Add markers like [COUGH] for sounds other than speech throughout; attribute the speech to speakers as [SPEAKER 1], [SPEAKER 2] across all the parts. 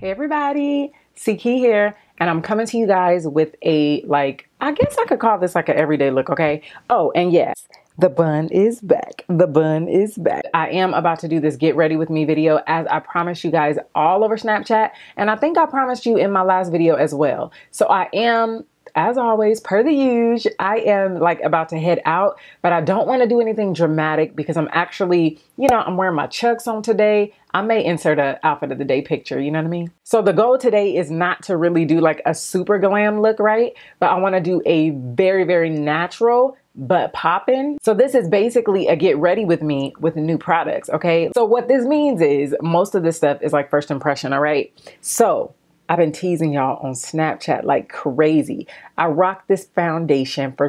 [SPEAKER 1] Hey everybody, C-Key here, and I'm coming to you guys with a, like, I guess I could call this like an everyday look, okay? Oh, and yes, the bun is back. The bun is back. I am about to do this get ready with me video as I promised you guys all over Snapchat, and I think I promised you in my last video as well. So I am as always, per the usual, I am like about to head out, but I don't want to do anything dramatic because I'm actually, you know, I'm wearing my chucks on today. I may insert a outfit of the day picture, you know what I mean? So the goal today is not to really do like a super glam look, right? But I want to do a very, very natural but popping. So this is basically a get ready with me with new products, okay? So what this means is most of this stuff is like first impression, all right? So I've been teasing y'all on Snapchat like crazy. I rocked this foundation for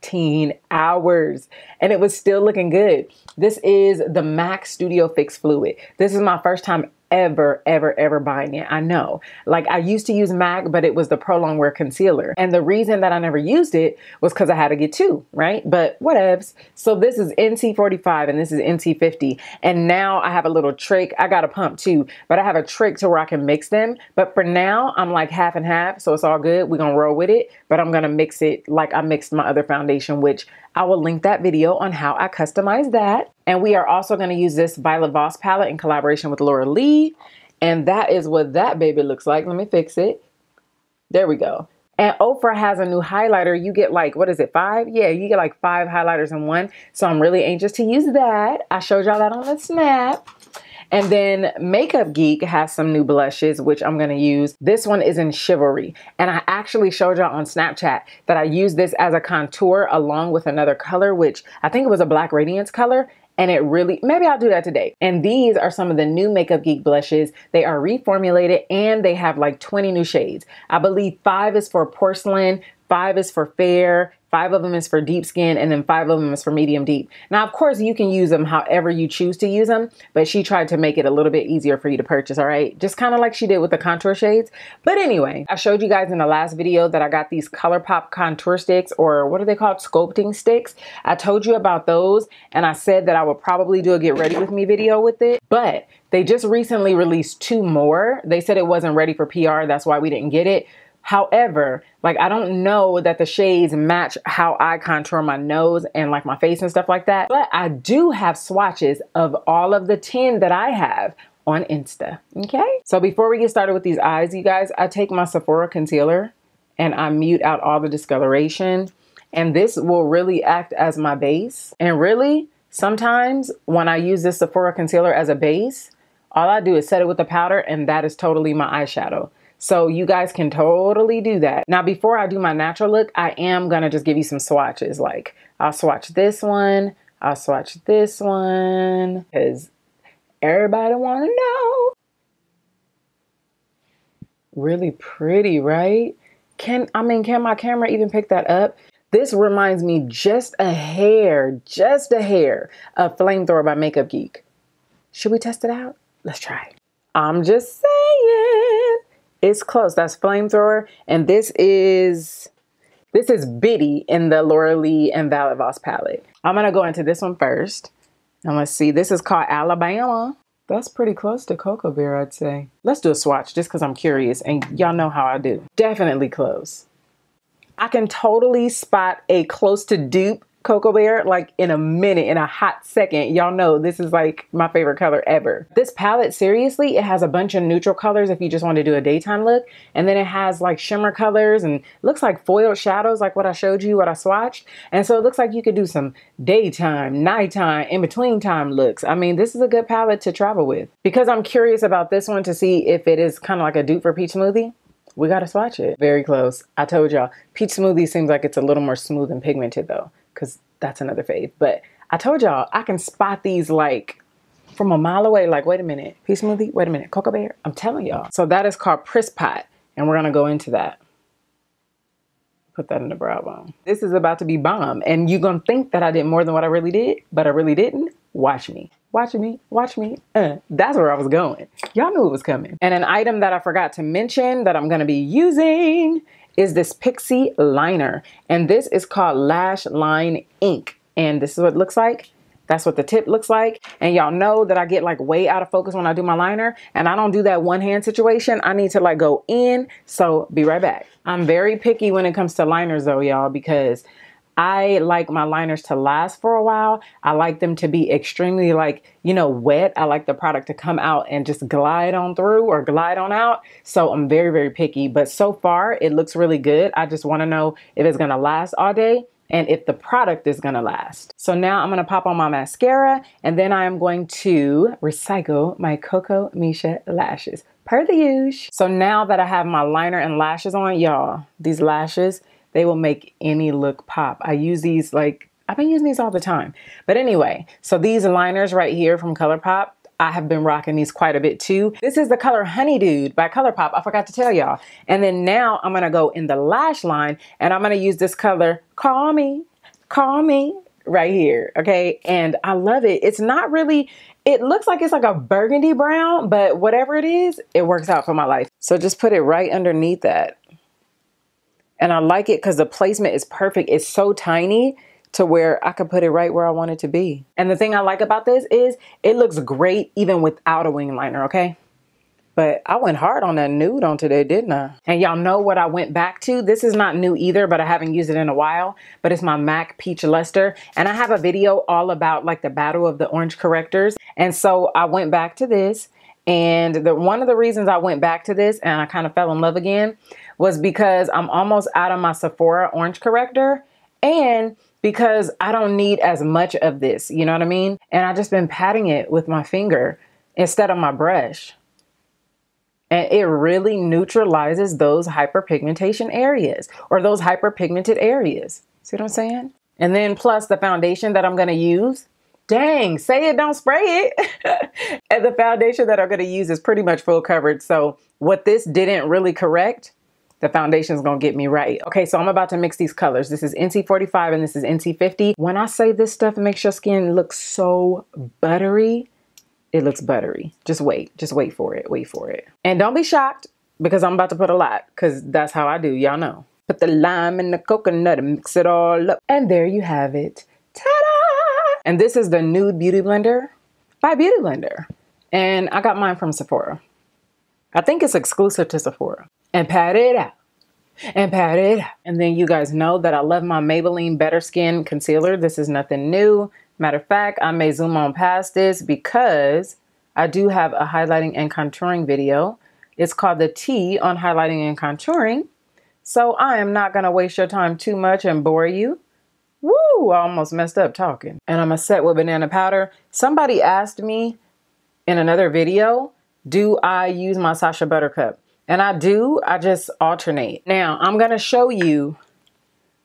[SPEAKER 1] 16 hours and it was still looking good. This is the MAC Studio Fix Fluid. This is my first time ever, ever, ever buying it. I know. Like I used to use MAC, but it was the Pro Longwear Concealer. And the reason that I never used it was because I had to get two, right? But whatevs. So this is NC45 and this is NC50. And now I have a little trick. I got a pump too, but I have a trick to where I can mix them. But for now, I'm like half and half. So it's all good. We're going to roll with it. But I'm going to mix it like I mixed my other foundation, which I will link that video on how I customize that. And we are also going to use this Violet Voss palette in collaboration with Laura Lee. And that is what that baby looks like. Let me fix it. There we go. And Ofra has a new highlighter. You get like, what is it, five? Yeah, you get like five highlighters in one. So I'm really anxious to use that. I showed y'all that on the snap. And then Makeup Geek has some new blushes, which I'm gonna use. This one is in Chivalry. And I actually showed y'all on Snapchat that I use this as a contour along with another color, which I think it was a Black Radiance color and it really maybe I'll do that today. And these are some of the new Makeup Geek blushes. They are reformulated and they have like 20 new shades. I believe 5 is for porcelain, 5 is for fair, Five of them is for deep skin and then five of them is for medium deep. Now, of course, you can use them however you choose to use them, but she tried to make it a little bit easier for you to purchase, all right? Just kind of like she did with the contour shades. But anyway, I showed you guys in the last video that I got these ColourPop contour sticks or what are they called? Sculpting sticks. I told you about those and I said that I would probably do a get ready with me video with it, but they just recently released two more. They said it wasn't ready for PR. That's why we didn't get it. However, like I don't know that the shades match how I contour my nose and like my face and stuff like that. But I do have swatches of all of the 10 that I have on Insta. Okay. So before we get started with these eyes, you guys, I take my Sephora concealer and I mute out all the discoloration. And this will really act as my base. And really, sometimes when I use this Sephora concealer as a base, all I do is set it with the powder and that is totally my eyeshadow. So you guys can totally do that. Now, before I do my natural look, I am going to just give you some swatches. Like I'll swatch this one. I'll swatch this one because everybody want to know. Really pretty, right? Can, I mean, can my camera even pick that up? This reminds me just a hair, just a hair of Flamethrower by Makeup Geek. Should we test it out? Let's try. I'm just saying. It's close. That's Flamethrower. And this is this is Biddy in the Laura Lee and Violet Voss palette. I'm going to go into this one first. And let's see. This is called Alabama. That's pretty close to Cocoa Bear, I'd say. Let's do a swatch just because I'm curious. And y'all know how I do. Definitely close. I can totally spot a close to dupe Cocoa Bear like in a minute, in a hot second. Y'all know this is like my favorite color ever. This palette, seriously, it has a bunch of neutral colors if you just want to do a daytime look. And then it has like shimmer colors and looks like foiled shadows like what I showed you, what I swatched. And so it looks like you could do some daytime, nighttime, in between time looks. I mean, this is a good palette to travel with. Because I'm curious about this one to see if it is kind of like a dupe for Peach Smoothie. We gotta swatch it. Very close. I told y'all, Peach Smoothie seems like it's a little more smooth and pigmented though because that's another fave. But I told y'all I can spot these like from a mile away. Like, wait a minute, Peach Smoothie, wait a minute, Cocoa Bear. I'm telling y'all. So that is called Press Pot, and we're gonna go into that. Put that in the brow bone. This is about to be bomb, and you're gonna think that I did more than what I really did, but I really didn't. Watch me. Watch me, watch me. Uh, that's where I was going. Y'all knew it was coming. And an item that I forgot to mention that I'm gonna be using is this Pixi liner. And this is called Lash Line Ink. And this is what it looks like. That's what the tip looks like. And y'all know that I get like way out of focus when I do my liner and I don't do that one hand situation. I need to like go in. So be right back. I'm very picky when it comes to liners though, y'all, because I like my liners to last for a while. I like them to be extremely like, you know, wet. I like the product to come out and just glide on through or glide on out. So I'm very, very picky. But so far, it looks really good. I just want to know if it's going to last all day and if the product is going to last. So now I'm going to pop on my mascara and then I am going to recycle my Koko Misha lashes per the usual. So now that I have my liner and lashes on, y'all, these lashes, they will make any look pop. I use these like, I've been using these all the time. But anyway, so these liners right here from ColourPop, I have been rocking these quite a bit too. This is the color Honey Dude by ColourPop. I forgot to tell y'all. And then now I'm gonna go in the lash line and I'm gonna use this color Call Me, Call Me right here, okay? And I love it. It's not really, it looks like it's like a burgundy brown, but whatever it is, it works out for my life. So just put it right underneath that. And I like it because the placement is perfect. It's so tiny to where I could put it right where I want it to be. And the thing I like about this is it looks great even without a wing liner, okay? But I went hard on that nude on today, didn't I? And y'all know what I went back to? This is not new either, but I haven't used it in a while. But it's my MAC Peach Lustre. And I have a video all about like the battle of the orange correctors. And so I went back to this. And the one of the reasons I went back to this and I kind of fell in love again was because I'm almost out of my Sephora orange corrector and because I don't need as much of this, you know what I mean? And I just been patting it with my finger instead of my brush. And it really neutralizes those hyperpigmentation areas or those hyperpigmented areas. See what I'm saying? And then plus the foundation that I'm to use. Dang, say it, don't spray it. [LAUGHS] and the foundation that I'm to use is pretty much full coverage. So what this didn't really correct the foundation is going to get me right. Okay, so I'm about to mix these colors. This is NC45 and this is NC50. When I say this stuff makes your skin look so buttery, it looks buttery. Just wait. Just wait for it. Wait for it. And don't be shocked because I'm about to put a lot because that's how I do. Y'all know. Put the lime and the coconut and mix it all up. And there you have it. Ta-da! And this is the Nude Beauty Blender by Beauty Blender. And I got mine from Sephora. I think it's exclusive to Sephora and pat it out and pat it out. And then you guys know that I love my Maybelline Better Skin Concealer. This is nothing new. Matter of fact, I may zoom on past this because I do have a highlighting and contouring video. It's called the T on highlighting and contouring. So I am not going to waste your time too much and bore you. Woo, I almost messed up talking. And I'm a set with banana powder. Somebody asked me in another video, do I use my Sacha Buttercup? And I do, I just alternate. Now, I'm going to show you,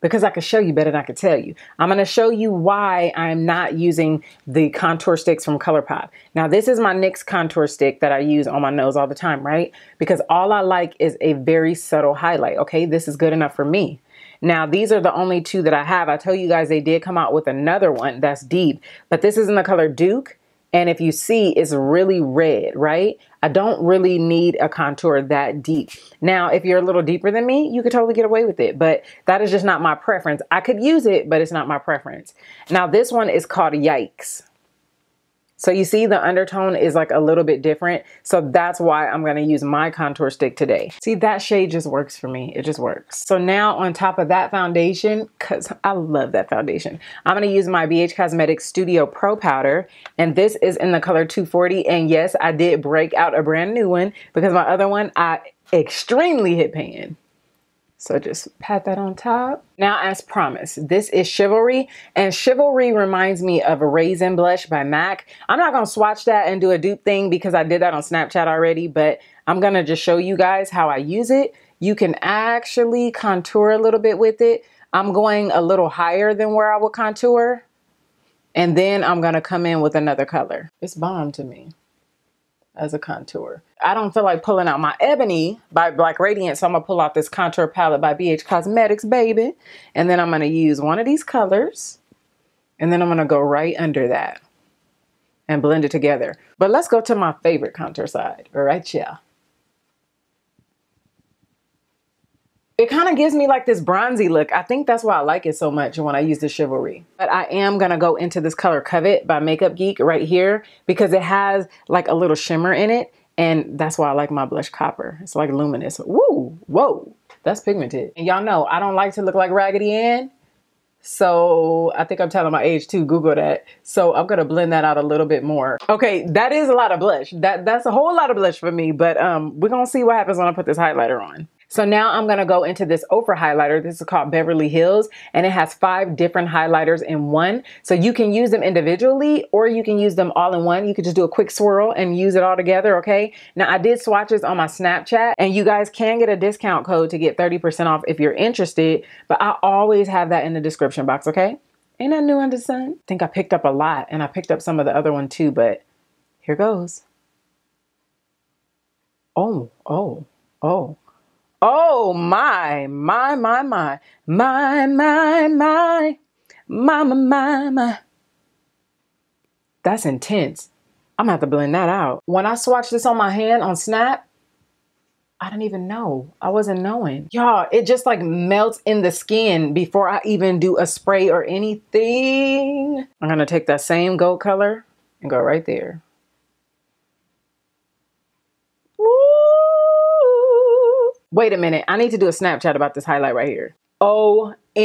[SPEAKER 1] because I can show you better than I can tell you. I'm going to show you why I'm not using the contour sticks from ColourPop. Now, this is my NYX contour stick that I use on my nose all the time, right? Because all I like is a very subtle highlight, okay? This is good enough for me. Now, these are the only two that I have. I tell you guys they did come out with another one that's deep, but this is in the color Dume. And if you see, it's really red, right? I don't really need a contour that deep. Now, if you're a little deeper than me, you could totally get away with it, but that is just not my preference. I could use it, but it's not my preference. Now, this one is called Yikes. So you see the undertone is like a little bit different. So that's why I'm gonna use my contour stick today. See, that shade just works for me. It just works. So now on top of that foundation, cause I love that foundation, I'm gonna use my BH Cosmetics Studio Pro Powder. And this is in the color 240. And yes, I did break out a brand new one because my other one, I extremely hit pan. So just pat that on top. Now, as promised, this is Chivalry, and Chivalry reminds me of a Raizin Blush by MAC. I'm not gonna swatch that and do a dupe thing because I did that on Snapchat already, but I'm gonna just show you guys how I use it. You can actually contour a little bit with it. I'm going a little higher than where I would contour, and then I'm gonna come in with another color. It's bomb to me as a contour. I don't feel like pulling out my Ebony by Black Radiant, so I'm going to pull out this contour palette by BH Cosmetics, baby. And then I'm going to use one of these colors, and then I'm going to go right under that and blend it together. But let's go to my favorite contour side, right here. It kind of gives me like this bronzy look. I think that's why I like it so much when I use the Chivalry. But I am going to go into this color Covet by Makeup Geek right here because it has like a little shimmer in it. And that's why I like my blush copper. It's like luminous. Woo, whoa, that's pigmented. And y'all know I don't like to look like Raggedy Ann. So I think I'm telling my age too. Google that. So I'm gonna blend that out a little bit more. Okay, that is a lot of blush. That that's a whole lot of blush for me. But um, we're gonna see what happens when I put this highlighter on. So now I'm going to go into this Ofra highlighter. This is called Beverly Hills and it has five different highlighters in one. So you can use them individually or you can use them all in one. You could just do a quick swirl and use it all together. Okay. Now I did swatches on my Snapchat and you guys can get a discount code to get 30% off if you're interested, but I always have that in the description box. Okay. Ain't that new under the sun? I think I picked up a lot and I picked up some of the other one too, but here goes. Oh, oh, oh. Oh my, my, my, my, my, my, my, my, my, my, my. That's intense. I'm gonna have to blend that out. When I swatched this on my hand on Snap, I didn't even know. I wasn't knowing. Y'all, it just like melts in the skin before I even do a spray or anything. I'm gonna take that same gold color and go right there. Wait a minute. I need to do a Snapchat about this highlight right here. OMG.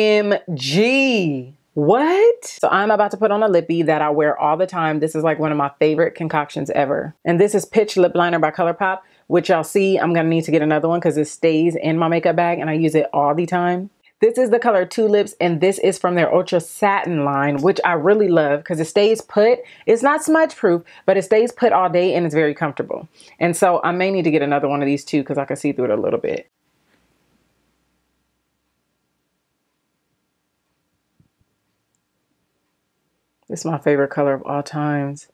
[SPEAKER 1] What? So I'm about to put on a lippy that I wear all the time. This is like one of my favorite concoctions ever. And this is Pitch Lip Liner by ColourPop, which y'all see I'm to need to get another one because it stays in my makeup bag and I use it all the time. This is the color Toolips, and this is from their Ultra Satin line, which I really love because it stays put. It's not smudge proof, but it stays put all day and it's very comfortable. And so I may need to get another one of these too because I can see through it a little bit. This is my favorite color of all times.